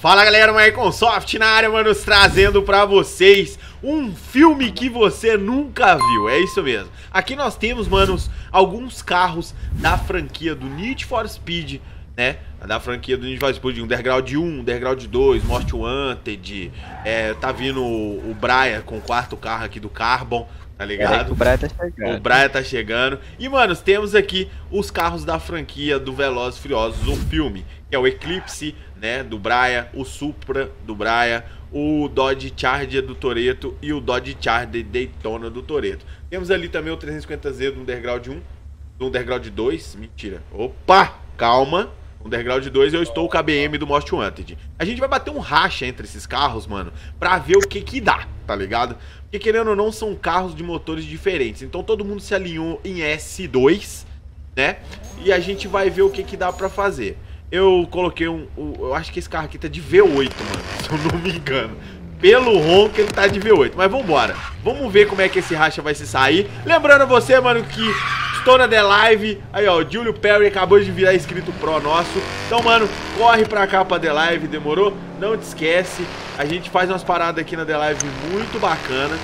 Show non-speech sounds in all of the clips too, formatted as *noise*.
Fala galera, Microsoft na área, manos, trazendo pra vocês um filme que você nunca viu, é isso mesmo. Aqui nós temos, manos, alguns carros da franquia do Need for Speed, né? Da franquia do Need for Speed, Underground 1, Underground 2, Most Wanted, é, tá vindo o, o Brian com o quarto carro aqui do Carbon, tá ligado? É, o Brian tá chegando. O Brian tá chegando. E, manos, temos aqui os carros da franquia do Velozes Furiosos, o filme, que é o Eclipse, né, do Brian, o Supra do Brian, o Dodge Charger do Toreto e o Dodge Charger Daytona do Toreto. Temos ali também o 350Z do Underground 1, do Underground 2, mentira. Opa, calma. Underground 2 eu estou com a BM do Most Wanted. A gente vai bater um racha entre esses carros, mano, pra ver o que que dá, tá ligado? Porque querendo ou não, são carros de motores diferentes. Então todo mundo se alinhou em S2, né? E a gente vai ver o que que dá pra fazer. Eu coloquei um, um, Eu acho que esse carro aqui tá de V8, mano. *laughs* Se eu não me engano. Pelo ronco ele tá de V8. Mas vambora. Vamos ver como é que esse racha vai se sair. Lembrando você, mano, que estou na The Live. Aí, ó, o Julio Perry acabou de virar inscrito pro nosso. Então, mano, corre pra cá pra The Live, demorou? Não te esquece. A gente faz umas paradas aqui na The Live muito bacana.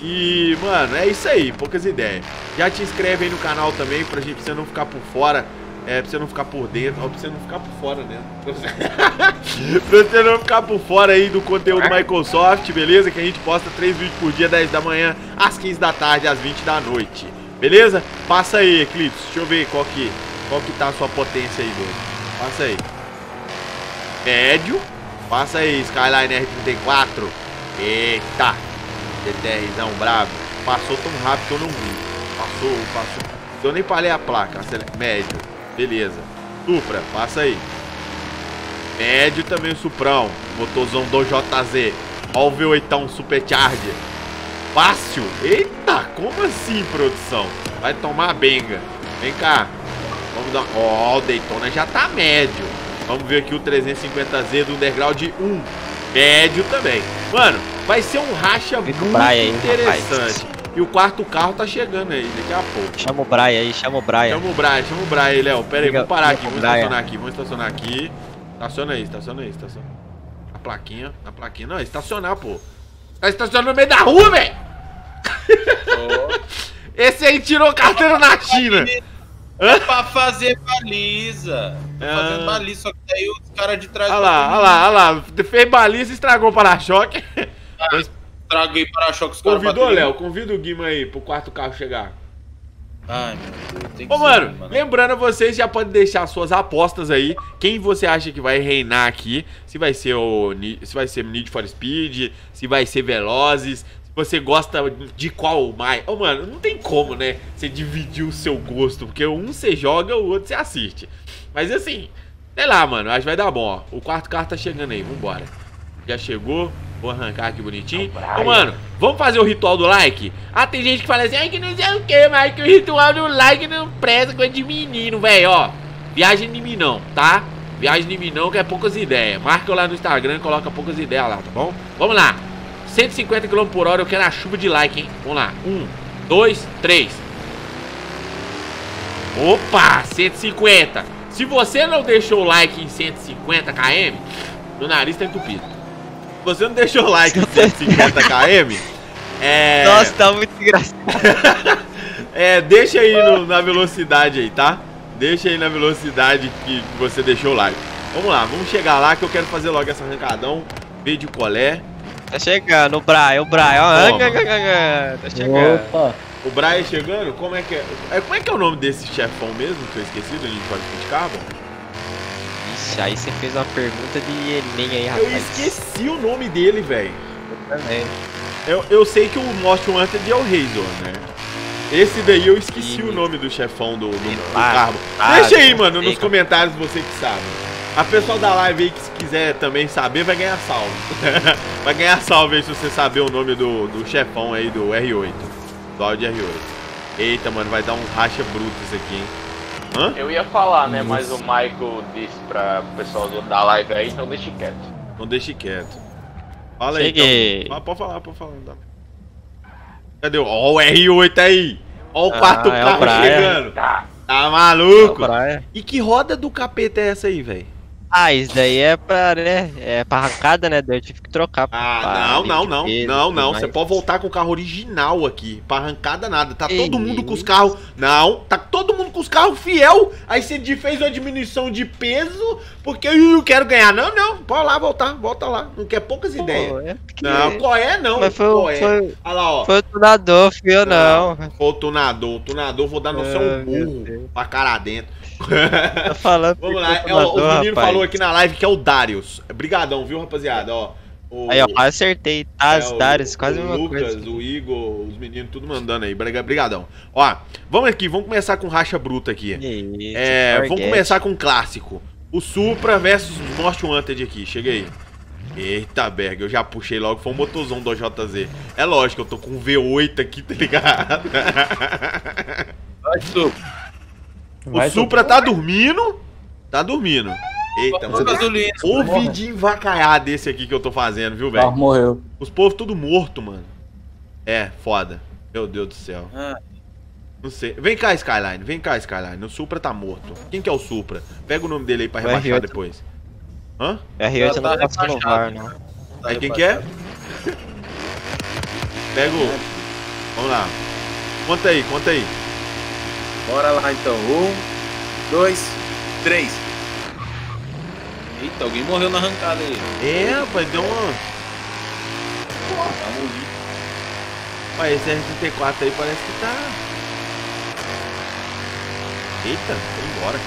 E, mano, é isso aí, poucas ideias. Já te inscreve aí no canal também pra gente pra você não ficar por fora é, pra você não ficar por dentro, ó, pra você não ficar por fora, né? Pra você *laughs* não ficar por fora aí do conteúdo Microsoft, beleza? Que a gente posta 3 vídeos por dia, 10 da manhã, às 15 da tarde, às 20 da noite. Beleza? Passa aí, Eclipse. Deixa eu ver qual que, qual que tá a sua potência aí, doido. Passa aí. Médio. Passa aí, Skyline R34. Eita. DTRzão brabo. Passou tão rápido que eu não vi. Passou, passou. Eu nem parei a placa. Médio. Beleza. Supra, passa aí. Médio também o Suprão. Motorzão do JZ. Ó o V8 Supercharger. Fácil. Eita, como assim, produção? Vai tomar benga. Vem cá. Vamos dar... Ó, o Daytona já tá médio. Vamos ver aqui o 350Z do Underground 1. Médio também. Mano, vai ser um racha muito interessante. E o quarto carro tá chegando aí, daqui a pouco. Chama o Brian aí, chama o Brian. Chama o Brian, chama o Brian aí, Léo. Pera aí, vamos parar aqui, vamos estacionar aqui, vamos estacionar aqui. Estaciona aí, estaciona aí, estaciona. A plaquinha, a plaquinha. Não, é estacionar, pô. Tá estacionando no meio da rua, velho! Oh. *laughs* Esse aí tirou carteira na China. É pra fazer baliza. É. Fazendo baliza, só que daí os caras de trás. Olha lá, olha lá, olha lá. Fez baliza e estragou o para-choque. Ah. Mas Traguei para-choque os caras Convidou, Léo? Convida o Guima aí pro quarto carro chegar. Ai, meu Deus. Tem que Ô, mano, mano, lembrando a vocês, já pode deixar suas apostas aí. Quem você acha que vai reinar aqui? Se vai ser o se vai ser Need for Speed, se vai ser Velozes, você gosta de qual mais. Ô, mano, não tem como, né? Você dividir o seu gosto, porque um você joga, o outro você assiste. Mas assim, sei lá, mano, acho que vai dar bom, ó. O quarto carro tá chegando aí, vambora. Já chegou. Vou arrancar aqui bonitinho. Ô, mano, vamos fazer o ritual do like? Ah, tem gente que fala assim, ai que não sei o que, mas que o ritual do like não presta coisa de menino, velho, ó. Viagem de mim não, tá? Viagem de mim não, que é poucas ideias. Marca lá no Instagram e coloca poucas ideias lá, tá bom? Vamos lá. 150 km por hora, eu quero a chuva de like, hein? Vamos lá. Um, dois, três. Opa, 150. Se você não deixou o like em 150 km, meu nariz tá entupido você não deixou o like em 150 km, é... Nossa, tá muito engraçado. *laughs* é, deixa aí no, na velocidade aí, tá? Deixa aí na velocidade que você deixou o like. Vamos lá, vamos chegar lá que eu quero fazer logo essa arrancadão. Vídeo colé. Tá chegando o Brian, o Brian, ó. Tá chegando. Opa. O Brian chegando? Como é que é? é? Como é que é o nome desse chefão mesmo que eu esqueci do Need for Speed Carbon? Ixi, aí você fez uma pergunta de Enem aí, rapaz. Eu esqueci o nome dele, velho. Eu também. Eu, eu sei que o Most Wanted é o Razor, né? Esse daí eu esqueci o nome do chefão do, do, do carro. Deixa aí, mano, nos comentários você que sabe. A pessoa da live aí que se quiser também saber vai ganhar salve. *laughs* vai ganhar salve aí se você saber o nome do, do chefão aí do R8. Do Audi R8. Eita, mano, vai dar um racha bruto isso aqui, hein? Hã? Eu ia falar, né? Mas o Michael disse pra o pessoal da live aí, então deixe quieto. Não deixe quieto. Fala aí, Cheguei. então. Ah, pode falar, pode falar. Cadê o... Ó o R8 aí. Ó o ah, quarto é carro chegando. Tá. tá maluco? É e que roda do capeta é essa aí, velho? Ah, isso daí é pra, né? É pra arrancada, né? Daí eu tive que trocar. Ah, não, não, não. peso, Não, não. Você pode voltar com o carro original aqui. Pra arrancada nada. Tá todo mundo com os carros. Não, tá todo mundo com os carros fiel. Aí você fez uma diminuição de peso porque eu não quero ganhar. Não, não. Pode lá voltar. Volta lá. Não quer poucas Pô, ideias. é porque- Não, qual é não? Mas foi, qual é? foi, Olha lá, ó. foi o tunador, fui eu não. Foi o tunador. O tunador, vou dar no seu Ah, meu burro pra cara dentro. *laughs* Tá falando Vamos lá. É, o tunador, menino rapaz. falou aqui na live que é o Darius. Brigadão, viu, rapaziada? Ó. O- Aí, ó, quase acertei. Taz, É, o- Darius, quase a o mesma Lucas, coisa. o Igor, os meninos, tudo mandando aí. Briga- Brigadão. Ó, vamos aqui, vamos começar com racha bruta aqui. Isso, É, vamos começar com um clássico. O Supra versus o Most Wanted aqui. Chega aí. Eita, Berg, eu já puxei logo, foi um motorzão do JZ. É lógico, eu tô com um V8 aqui, tá ligado? Vai, Supra. O Vai, Supra tá dormindo. Tá dormindo. Eita, Vamos mano. gasolina. Ô vidinho vacaiado desse aqui que eu tô fazendo, viu, O velho? morreu. Os povos tudo morto, mano. É, foda. Meu Deus do céu. Ah, Não sei. Vem cá, Skyline. Vem cá, Skyline. O Supra tá morto. Quem que é o Supra? Pega o nome dele aí pra O rebaixar R8. depois. Hã? R8 Já não tá passou no rebaixado. VAR, não. tá Aí quem que é? Pega o... Vamos lá. Conta aí, conta aí. Bora lá então. Um, dois, três. Eita, alguém morreu na arrancada aí. É, rapaz, deu uma... Olha, esse R34 aí parece que tá... Eita, foi embora.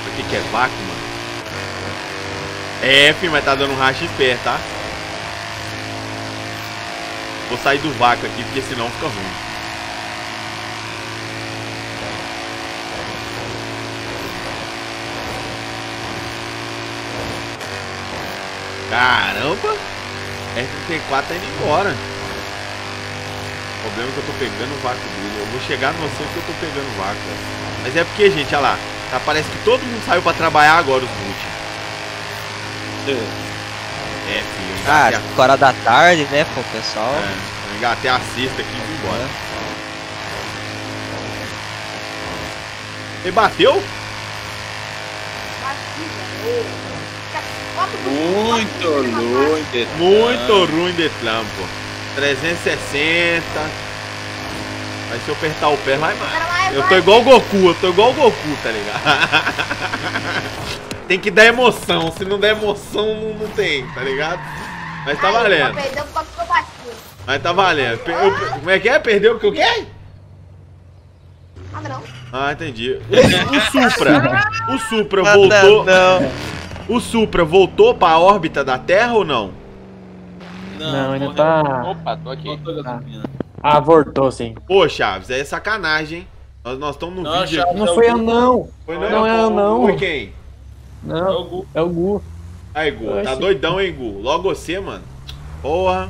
Isso aqui que é vácuo, mano. É, filho, mas tá dando um racha pé, tá? Vou sair do vácuo aqui, porque senão fica ruim. Caramba! R34 tá indo embora. O problema é que eu tô pegando o vácuo dele. Eu vou chegar no assunto que eu tô pegando o vácuo. Mas é porque, gente, olha lá. Tá, parece que todo mundo saiu pra trabalhar agora, os boot. É, filho. eu Ah, engatei a- hora da tarde, né, pô, pessoal? é, eu engatei a cesta aqui e fui embora. Ele bateu? Muito ruim. de Muito ruim de trampo. 360. Mas se eu apertar o pé, vai mais. Eu tô igual o Goku, eu tô igual o Goku, tá ligado? *laughs* tem que dar emoção, se não der emoção, não, não tem, tá ligado? Mas tá valendo, mas tá valendo. Per- eu- como é que é? Perdeu o que eu quero? Ah, não. Ah, entendi. O, o Supra, o Supra voltou, Não. O Supra voltou pra órbita da Terra ou não? Não, ainda morreu. tá. Opa, tô aqui. Gasolina. Ah, voltou sim. Pô, Chaves, aí é sacanagem, hein? Nós nós estamos no Não, vídeo Chaves, aqui. Não foi eu, não. Foi Não é eu, não. Foi quem? É Não, o Gu. é o Gu. Aí, Gu, tá Oxe. doidão, hein, Gu? Logo você, mano. Porra.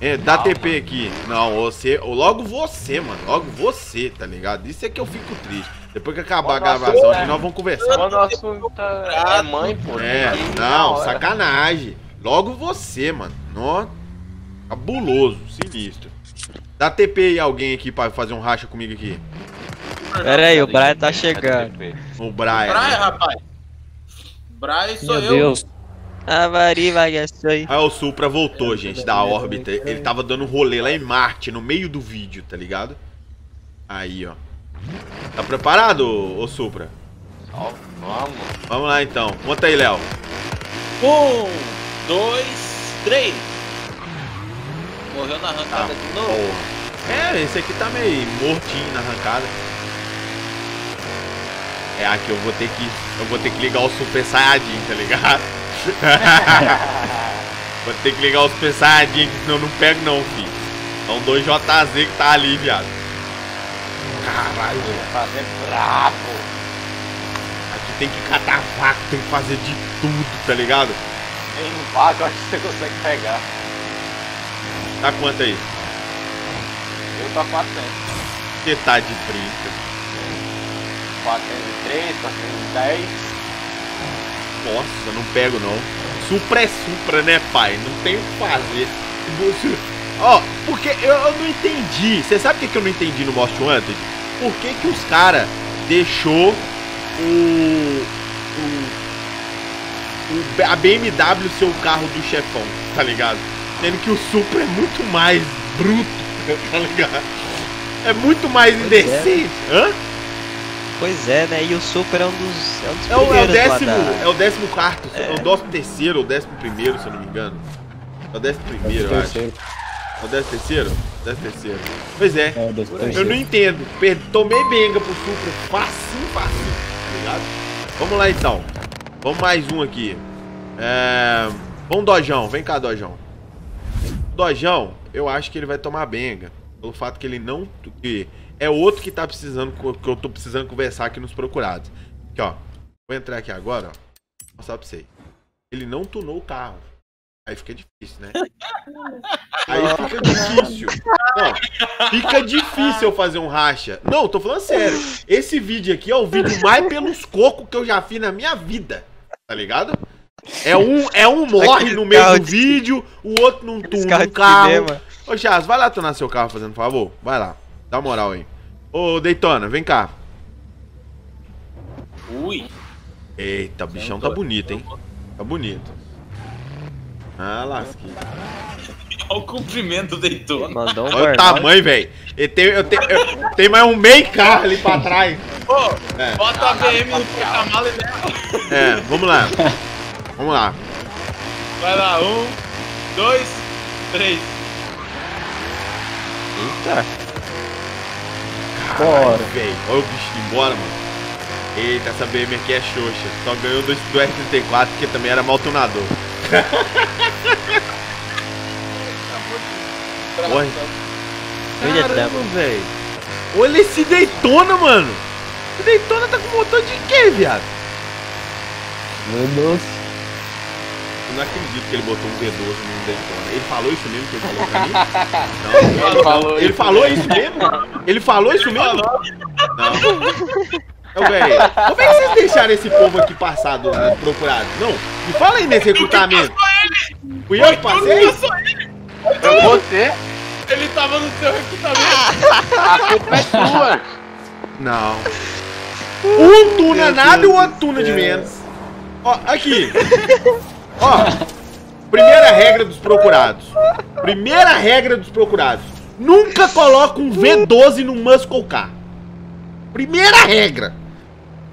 É, dá TP aqui. Não, você. Logo você, mano. Logo você, tá ligado? Isso é que eu fico triste. Depois que acabar a o gravação assunto aqui, é- nós vamos conversar. Quando o assunto é mãe, pô. É, não, sacanagem. Logo você, mano. Nó. Cabuloso, sinistro. Dá TP aí alguém aqui pra fazer um racha comigo aqui. Pera aí, o Brian tá chegando. O Brian. Brian, rapaz. Brian sou Meu eu. Deus. Mari, vai, é isso aí. Aí o Supra voltou, gente, da órbita. Ele tava dando um rolê lá em Marte, no meio do vídeo, tá ligado? Aí, ó. Tá preparado, ô, Supra? Vamos. Vamos lá então. Conta aí, Léo. Um, dois, três. Morreu na arrancada Tá. de novo. Porra. É, esse aqui tá meio mortinho na arrancada. É, aqui eu vou ter que. Eu vou ter que ligar o Super Saiyajin, tá ligado? *laughs* vou ter que ligar o Super Saiyajin, senão eu não pego não, filho. São dois JZ que tá ali, viado. Caralho. Fazer brabo. Aqui tem que catar vácuo, tem que fazer de tudo, tá ligado? Tem vaca, acho que você consegue pegar. Tá quanto aí? Eu tô a 400. Você tá de brinca. 403, 410. Nossa, não pego não. Supra é supra, né, pai? Não tem o que fazer. *laughs* Ó, porque eu, eu não entendi. Você sabe o que, que eu não entendi no Most Wanted? Por que, que os caras deixou o, o o- a BMW ser o carro do chefão, tá ligado? Sendo que o Supra é muito mais bruto, *laughs* tá ligado? É muito mais indecente. Hã? Pois é, né? E o Super é um dos, é um dos É o, é o décimo, da- é o décimo quarto, é. É. o décimo terceiro ou décimo primeiro, se eu não me engano. É o décimo primeiro, eu acho. Terceiro. É o décimo terceiro? Décimo terceiro. Pois é. É, Eu não entendo. Per- Tomei benga pro Supra. Facinho, facinho. Tá ligado? Vamos lá então. Vamos mais um aqui. É... Vamos Dojão. Vem cá, Dojão. Dojão, eu acho que ele vai tomar benga. Pelo fato que ele não. Que é outro que tá precisando. Que eu tô precisando conversar aqui nos procurados. Aqui, ó. Vou entrar aqui agora, ó. Vou mostrar pra vocês. Ele não tunou o carro. Aí fica difícil, né? *laughs* Aí fica difícil. Não, fica difícil eu fazer um racha. Não, tô falando sério. Esse vídeo aqui é o vídeo mais pelos cocos que eu já fiz na minha vida. Tá ligado? É um, é um morre Aquele no meio do de- vídeo, o outro não Esse tuna carro um. Ô, Chaz, vai lá tunar seu carro fazendo favor. Vai lá. Dá moral aí. Ô, Daytona, vem cá. Ui. Eita, o bichão tá bonito, hein? Tá bonito. Ah, lasquei. Olha o comprimento do Daytona. Mandou um Olha o tamanho, velho. Tenho, eu tenho, eu tenho mais um meio carro ali pra trás. Ô, É. bota a BM no porta-mala e leva. É, vamos lá. Vamos lá. Vai lá, um, dois, três. Eita. Bora. Véi, olha o bicho indo embora, mano. Eita, essa BM aqui é xoxa. Só ganhou do, do R34 porque também era mal tunador. Olha. Olha, Caramba, velho. Olha esse Daytona, mano. Esse Daytona tá com motor de quê, viado? Meu Deus. Eu não acredito que ele botou um V12 no Daytona. Ele falou isso mesmo que ele falou pra mim? Não, Ele falou ele isso falou isso mesmo? Ele falou isso mesmo? Não. Velho, como é que vocês deixaram esse povo aqui passado nos procurados? Não, me fala aí nesse recrutamento. Fui eu que passei? Foi você? Ele tava no seu recrutamento. *laughs* A culpa é sua. Não. Um tuna nada e o outro tuna de menos. Ó, aqui. Ó, primeira regra dos procurados. Primeira regra dos procurados. Nunca coloca um V12 no Muscle Car. Primeira regra.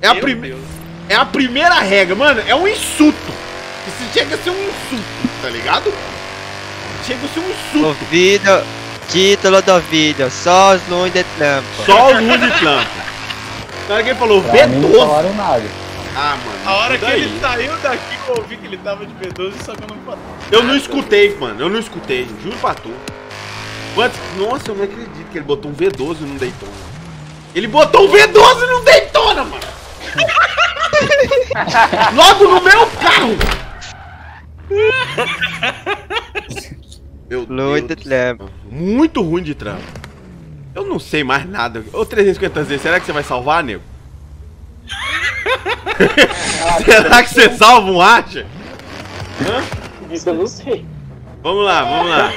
É a, prime... É a primeira regra, mano. É um insulto. Isso chega a ser um insulto, tá ligado? Chega a ser um O insulto. vídeo, título do vídeo, só os luz de trampo. Só o luz de trampo. Na hora que ele falou Pra mim não V12. falaram nada. Ah, mano. A hora que muda aí. ele saiu daqui, eu ouvi que ele tava de B12, só que eu não falei. Eu não escutei, mano. Eu não escutei. Juro pra tu. Quantos... Nossa, eu não acredito que ele botou um V12 num Daytona. Ele botou um V12 num Daytona, mano. *laughs* Logo no meu carro. Meu de Deus. trampo. Muito ruim de trampo. Eu não sei mais nada. Ô 350Z, será que você vai salvar, nego? *laughs* será que você salva um acha? Isso eu não sei. Vamos lá, vamos lá.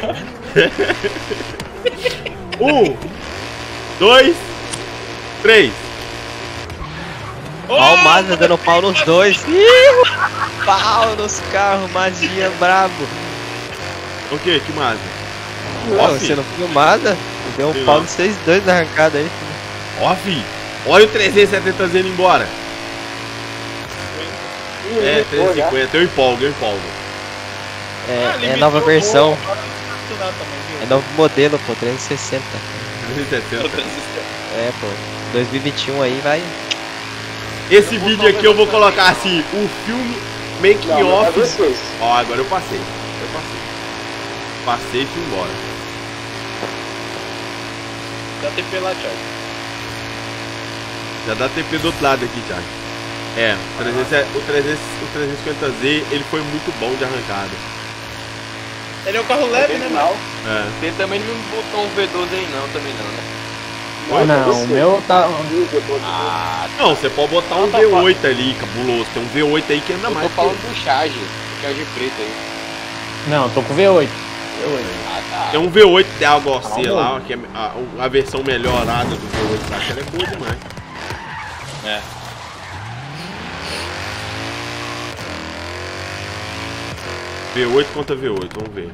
*laughs* um, dois, três. Ó o Mazda dando pau nos dois. Ih, pau nos carros, magia brabo. O que? Que mais? Não, Ó, você não viu o Mazda? Deu um pau não. nos vocês dois na arrancada aí. Ó, fi. Olha o 370 indo embora. É, 350. Eu empolgo, eu empolgo. É, Ah, é nova versão. É novo modelo, pô, 360. 370. É, pô. 2021 aí vai. Esse vídeo aqui eu vou colocar assim, o filme making Não, é off. vocês. Ó, agora eu passei. Eu passei. Passei e fui embora. Dá TP lá, Thiago. Já dá TP do outro lado aqui, Thiago. É, o, 300, o, 300, o 350Z ele foi muito bom de arrancada. Ele é o carro leve, né, mano? É. Você também não botou um V12 aí não, também não, né? Oi? Não, o meu tá. Ah, Não, você pode botar um Não, tá V8 ali, cabuloso. Tem um V8 aí que anda eu mais. tô falando do charge, charge preto aí. Não, tô com V8. V8. Ah, tá. Tem um V8 da HC Calma. lá, que é a, a versão melhorada do V8 lá, que ela é boa demais. É. V8 contra V8, vamos ver.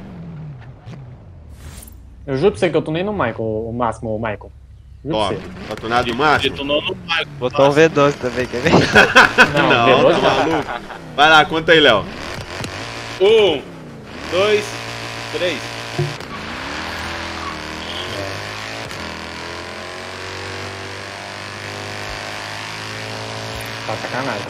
Eu juro pra você que eu tô nem no Michael, o máximo, o Michael. Top. Tá no máximo? Detonou no Michael. Botou um V12 também, quer ver? *laughs* Não, Não, V12 tá maluco? Vai lá, conta aí, Léo. Um, dois, três. Tá sacanagem.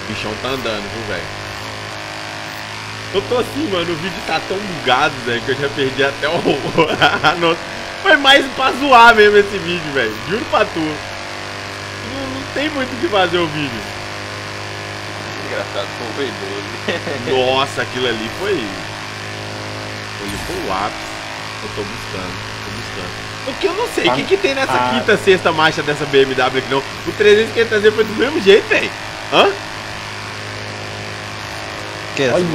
O bichão tá andando, viu, velho? Eu tô assim, mano, o vídeo tá tão bugado, velho, que eu já perdi até o... *laughs* a nota. Foi mais pra zoar mesmo esse vídeo, velho. Juro pra tu. Não, não tem muito o que fazer o vídeo. Engraçado com o V12. Nossa, aquilo ali foi. Foi o ápice. Eu tô buscando, tô buscando. O que eu não sei, o que, que tem nessa Ah. quinta, sexta marcha dessa BMW aqui não? O 350Z foi do mesmo jeito, velho. Hã? Que? Olha.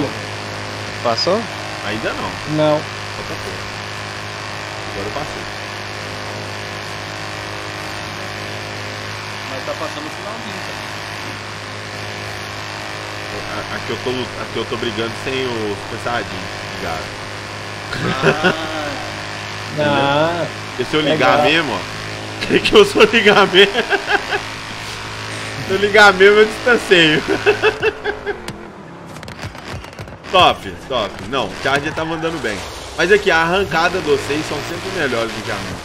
Passou? Ainda não. Não. Falta pouco. Agora eu passei. Mas tá passando no finalzinho, tá? A- Aqui eu tô, aqui eu tô brigando sem o Super Saiyajin ligado. Ah, *laughs* Ah, Porque se eu ligar Legal. mesmo, ó. Que eu sou ligar mesmo. *laughs* se eu ligar mesmo, eu distanceio. *laughs* top, top. Não, o Charger tá mandando bem. Mas aqui, a arrancada dos seis são sempre melhores do que a minha.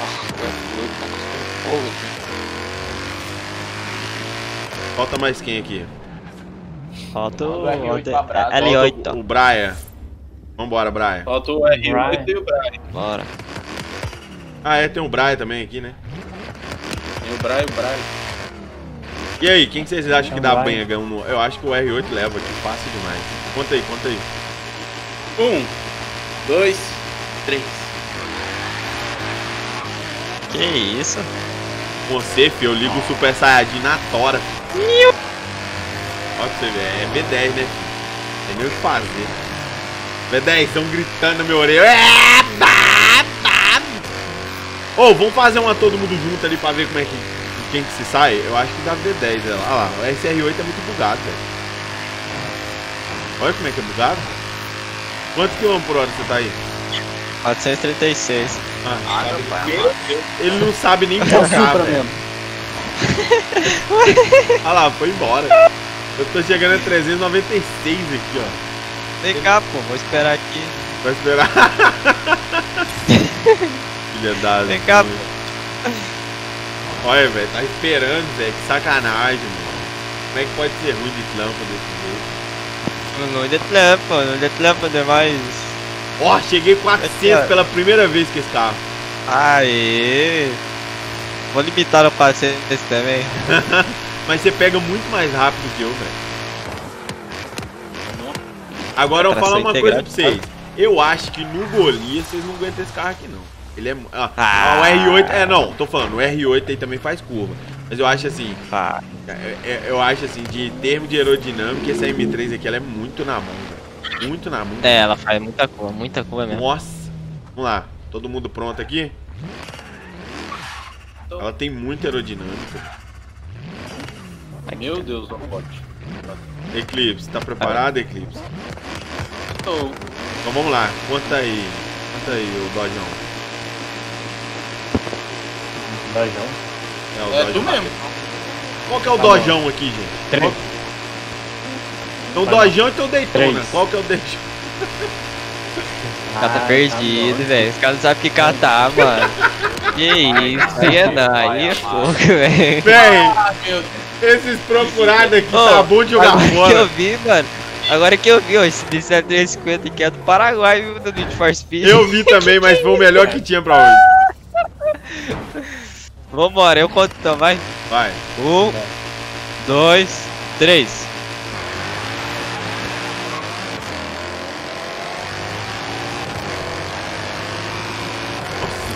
Nossa, o V12 tá custando fogo aqui. Falta mais quem aqui? Falta o O R8 Alde- pra Brasa. L8, Falta ó. o, o Braia. Vambora, Braia. falta o R8 Brian. e o Brian. Bora. Ah, é, tem o Braia também aqui, né? Tem o Brian e o Brian. E aí, quem que vocês acham que É dá banha no... Eu acho que o R8 leva aqui, fácil demais. Conta aí, conta aí. Um, dois, três. Que isso? Você, filho, eu ligo o Super Saiyajin na tora. pra você ver, é B10, né? o que fazer. B10, estão gritando na minha orelha. É. Ô, vamos fazer uma todo mundo junto ali pra ver como é que. Quem que se sai? Eu acho que dá B10, olha lá. Olha lá, o SR8 é muito bugado, velho. Olha como é que é bugado. Quantos quilômetros por hora você tá aí? 436. Ah, Ah, meu pai. Ele não sabe nem é focar, Supra velho. mesmo. Olha lá, foi embora. Eu tô chegando a 396 aqui, ó. Vem cá, pô, vou esperar aqui. Vai esperar. *laughs* Filha da. Vem cá, mãe. Olha, velho, tá esperando, velho. Que sacanagem, mano. Como é que pode ser ruim de trampa desse jeito? Não de trampo, não de trampo demais. Ó, cheguei 400 Aqui, ó. pela primeira vez com esse carro. Aê! Vou limitar o passeio também. *laughs* Mas você pega muito mais rápido que eu, velho. Agora eu vou falar uma coisa pra vocês. Eu acho que no Goliath vocês não aguentam esse carro aqui, não. Ele é. Ah, Ah. o R8. É, não, tô falando, o R8 aí também faz curva. Mas eu acho assim, Pá. é- é- eu acho assim, de termo de aerodinâmica, essa M3 aqui ela é muito na mão, velho. Muito na mão. É, ela faz muita curva, muita curva mesmo. Nossa. Vamos lá, todo mundo pronto aqui? Ela tem muita aerodinâmica. Meu Deus, não pode. Eclipse, tá preparado, Eclipse? Tô. Então vamos lá, conta aí. Conta aí o Dojão. Dojão. É, o É Dojão. tu mesmo. Qual que é o Tá Dojão aqui, gente? Três. Qual- Tem o Tá Dojão e tem o Daytona. Três. Qual que é o Daytona? O cara tá Ah, perdido, bom. velho. Os caras não sabem o que catar, mano. *laughs* Que isso, aí não, aí é fogo, *laughs* velho. Véi, Ah, esses procurados aqui Ô, tá bom de jogar Agora que eu fora. vi, mano. Agora que eu vi, ó, esse Nissan 350 aqui é do Paraguai, viu, do Need for Speed. Eu vi também, mas foi o melhor que tinha pra hoje. Vambora, eu conto então, vai. Vai. Um, dois, três.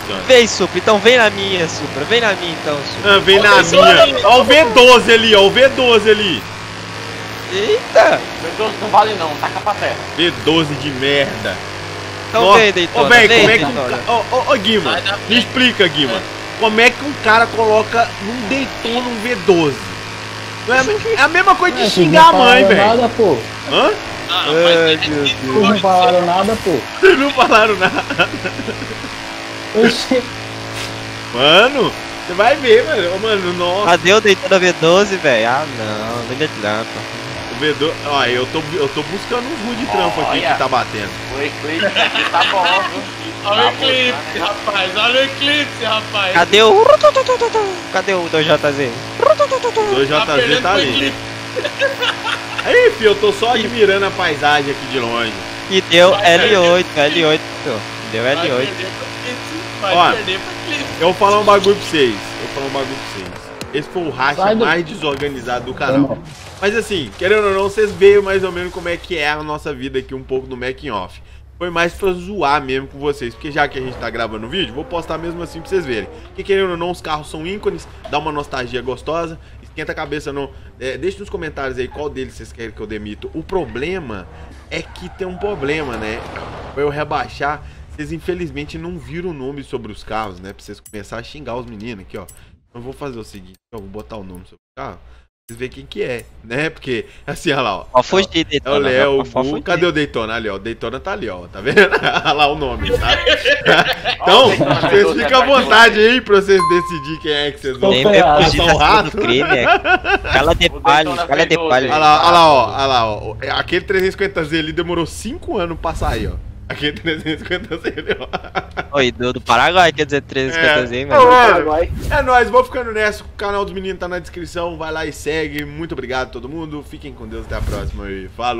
Senhora. Vem, Supra, então vem na minha, Supra. Vem na minha, então, Supra. Ah, vem na minha. Ó o V12 ali, ó o V12 ali. Eita! V12 não vale não, taca pra terra. V12 de merda. Então Nossa. vem, Ô, Daytona. velho, vem, como é que. Ô, ô, ô, Guima, me explica, Guima. Como é que um cara coloca num Daytona um V12? Não é, é a mesma coisa de É, xingar a não mãe, falaram velho. nada, pô. Hã? Ah, Ai, mas meu Deus. *laughs* Vocês não falaram nada, pô. Vocês não falaram nada. Mano, você vai ver, mano. Ô, Mano, nossa. Cadê o Daytona V12, velho? Ah, não. Vem de Atlanta. O V12. Ó, eu tô, eu tô buscando uns ruas de trampo aqui Olha. que tá batendo. O eclipse aqui tá bom, viu? *laughs* Olha o Tá eclipse, bom, né? rapaz. Olha o eclipse, rapaz. Cadê o... Cadê o 2JZ? O 2JZ perdendo tá ali. eclipse. Aí, filho, eu tô só admirando a paisagem aqui de longe. E deu Vai L8, L8, pô. Deu Vai L8. perder pro eclipse. Vai Ó. perder pro eclipse. Eu vou falar um bagulho pra vocês. Eu vou falar um bagulho pra vocês. Esse foi o racha mais desorganizado do canal. Mas assim, querendo ou não, vocês veem mais ou menos como é que é a nossa vida aqui um pouco no making off. Foi mais pra zoar mesmo com vocês, porque já que a gente tá gravando o vídeo, vou postar mesmo assim pra vocês verem. Que querendo ou não, os carros são ícones, dá uma nostalgia gostosa, esquenta a cabeça não. É, deixa nos comentários aí qual deles vocês querem que eu demito. O problema é que tem um problema, né? Pra eu rebaixar, vocês infelizmente não viram o nome sobre os carros, né? Pra vocês começarem a xingar os meninos aqui, ó. Eu vou fazer o seguinte, eu vou botar o nome sobre o carro, vocês verem quem que é, né? Porque, assim, olha lá, ó. Ó, fugir, É o Daytona. Léo, ó, o Gu. Cadê o Daytona? Ali, ó. O Daytona tá ali, ó. Tá vendo? *laughs* Olha lá o nome, tá? Então, vocês V12 ficam à vontade aí pra vocês decidirem quem é que vocês vão. Passar o rato. crime, é. Cala de O palha, Daytona cala de V12. palha. Olha lá, olha lá, ó. Olha lá, ó. Aquele 350Z ali demorou 5 anos pra sair, ó. Aquele 350Z ali, ó. Oi, do, do Paraguai, quer dizer 350 É. mano. Ô, mano, é nóis, vou ficando nessa. O canal dos meninos tá na descrição. Vai lá e segue. Muito obrigado a todo mundo. Fiquem com Deus. Até a próxima e falou.